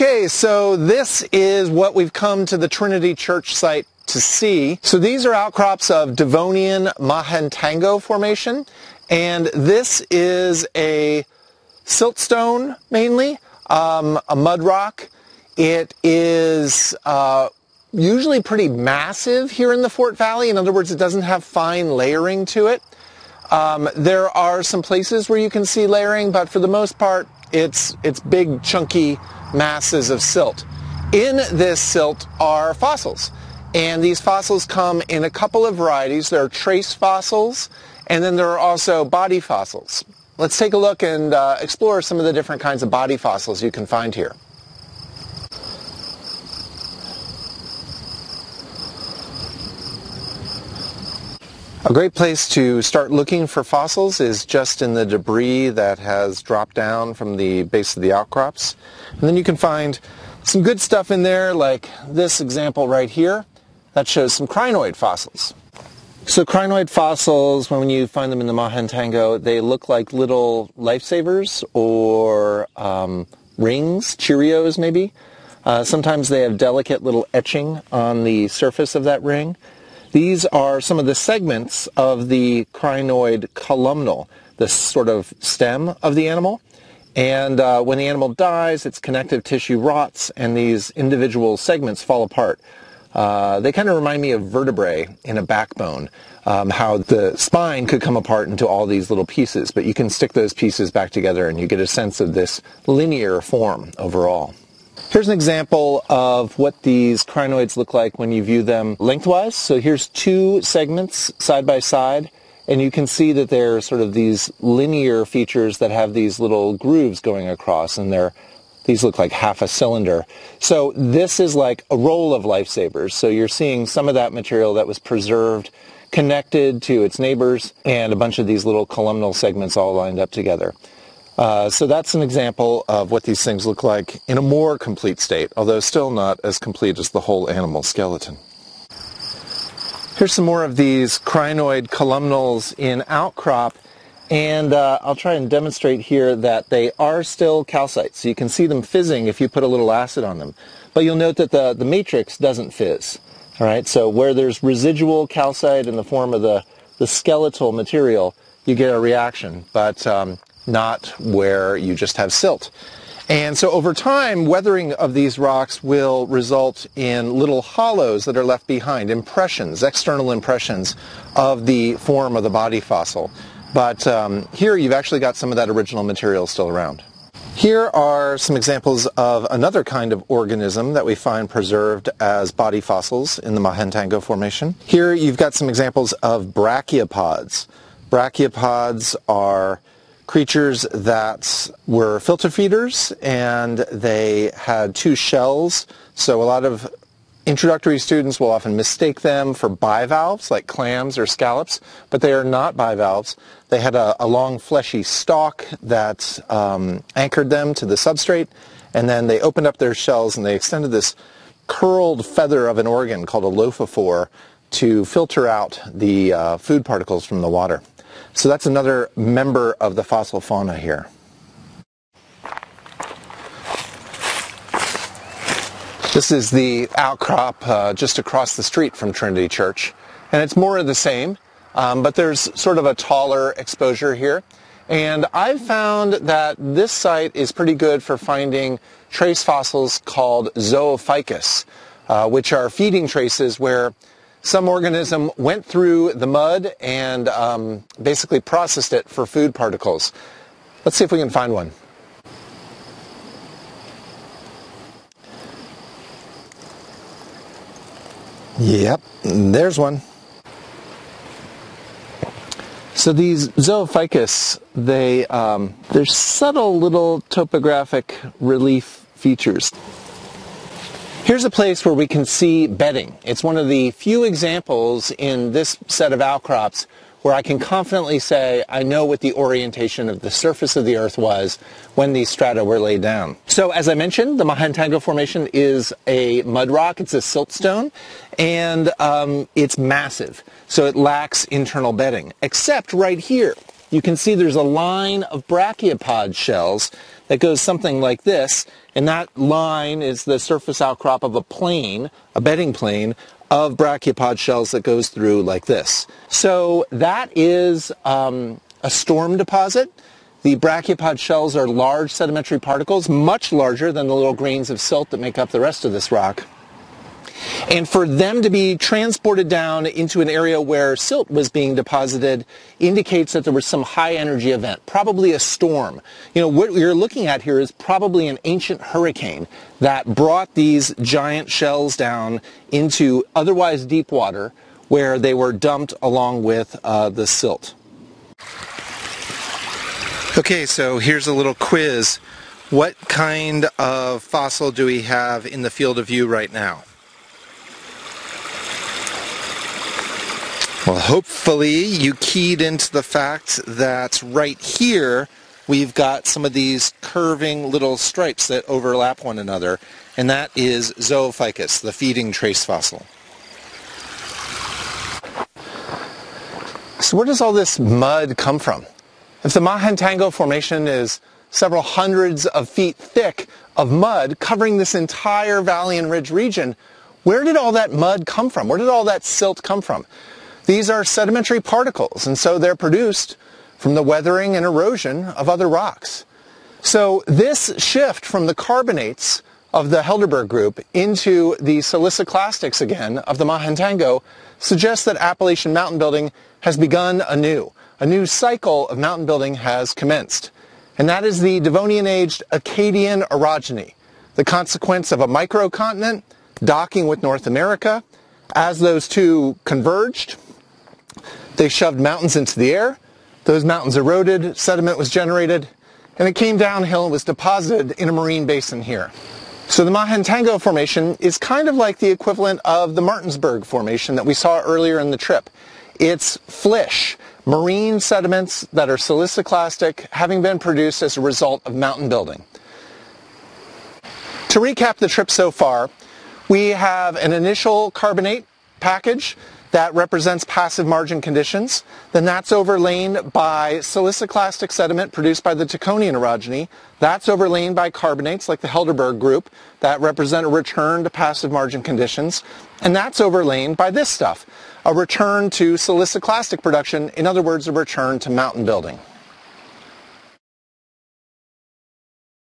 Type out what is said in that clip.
Okay, so this is what we've come to the Trinity Church site to see. So these are outcrops of Devonian Mahantango Formation, and this is a siltstone mainly, um, a mud rock. It is uh, usually pretty massive here in the Fort Valley. In other words, it doesn't have fine layering to it. Um, there are some places where you can see layering, but for the most part, it's, it's big, chunky masses of silt. In this silt are fossils. And these fossils come in a couple of varieties. There are trace fossils, and then there are also body fossils. Let's take a look and uh, explore some of the different kinds of body fossils you can find here. A great place to start looking for fossils is just in the debris that has dropped down from the base of the outcrops. And then you can find some good stuff in there like this example right here that shows some crinoid fossils. So crinoid fossils, when you find them in the Mahantango, they look like little lifesavers or um, rings, Cheerios maybe. Uh, sometimes they have delicate little etching on the surface of that ring. These are some of the segments of the crinoid columnal, the sort of stem of the animal. And uh, when the animal dies, its connective tissue rots and these individual segments fall apart. Uh, they kind of remind me of vertebrae in a backbone, um, how the spine could come apart into all these little pieces, but you can stick those pieces back together and you get a sense of this linear form overall. Here's an example of what these crinoids look like when you view them lengthwise. So here's two segments side by side, and you can see that they're sort of these linear features that have these little grooves going across, and they're these look like half a cylinder. So this is like a roll of lifesavers. So you're seeing some of that material that was preserved connected to its neighbors and a bunch of these little columnal segments all lined up together. Uh, so that's an example of what these things look like in a more complete state, although still not as complete as the whole animal skeleton. Here's some more of these crinoid columnals in outcrop, and uh, I'll try and demonstrate here that they are still calcite. So you can see them fizzing if you put a little acid on them. But you'll note that the, the matrix doesn't fizz. All right, so where there's residual calcite in the form of the, the skeletal material, you get a reaction. But um, not where you just have silt. And so over time, weathering of these rocks will result in little hollows that are left behind, impressions, external impressions of the form of the body fossil. But um, here you've actually got some of that original material still around. Here are some examples of another kind of organism that we find preserved as body fossils in the Mahantango Formation. Here you've got some examples of brachiopods. Brachiopods are creatures that were filter feeders and they had two shells. So a lot of introductory students will often mistake them for bivalves like clams or scallops, but they are not bivalves. They had a, a long fleshy stalk that um, anchored them to the substrate and then they opened up their shells and they extended this curled feather of an organ called a lophophore to filter out the uh, food particles from the water. So that's another member of the fossil fauna here. This is the outcrop uh, just across the street from Trinity Church. And it's more of the same, um, but there's sort of a taller exposure here. And I've found that this site is pretty good for finding trace fossils called zoophycos, uh, which are feeding traces where some organism went through the mud and um, basically processed it for food particles. Let's see if we can find one. Yep, there's one. So these zoophycos, they, um, they're subtle little topographic relief features. Here's a place where we can see bedding. It's one of the few examples in this set of outcrops where I can confidently say I know what the orientation of the surface of the earth was when these strata were laid down. So as I mentioned, the Mahantango Formation is a mud rock. It's a siltstone, and um, it's massive. So it lacks internal bedding, except right here. you can see there's a line of brachiopod shells that goes something like this, and that line is the surface outcrop of a plane, a bedding plane, of brachiopod shells that goes through like this. So that is um, a storm deposit. The brachiopod shells are large sedimentary particles, much larger than the little grains of silt that make up the rest of this rock. And for them to be transported down into an area where silt was being deposited indicates that there was some high energy event, probably a storm. You know, what you're looking at here is probably an ancient hurricane that brought these giant shells down into otherwise deep water where they were dumped along with uh, the silt. Okay, so here's a little quiz. What kind of fossil do we have in the field of view right now? Well, hopefully you keyed into the fact that right here we've got some of these curving little stripes that overlap one another, and that is Zoophycos, the feeding trace fossil. So where does all this mud come from? If the Mahantango Formation is several hundreds of feet thick of mud covering this entire valley and ridge region, where did all that mud come from? Where did all that silt come from? These are sedimentary particles, and so they're produced from the weathering and erosion of other rocks. So this shift from the carbonates of the Helderberg group into the siliciclastics again of the Mahantango suggests that Appalachian mountain building has begun anew. A new cycle of mountain building has commenced. And that is the Devonian-aged Acadian orogeny, the consequence of a microcontinent docking with North America. As those two converged, they shoved mountains into the air. Those mountains eroded, sediment was generated, and it came downhill and was deposited in a marine basin here. So the Mahantango Formation is kind of like the equivalent of the Martinsburg Formation that we saw earlier in the trip. It's flysch, marine sediments that are siliciclastic having been produced as a result of mountain building. To recap the trip so far, we have an initial carbonate package that represents passive margin conditions. Then that's overlain by siliciclastic sediment produced by the Taconian orogeny. That's overlain by carbonates like the Helderberg group that represent a return to passive margin conditions. And that's overlain by this stuff, a return to siliciclastic production, in other words, a return to mountain building.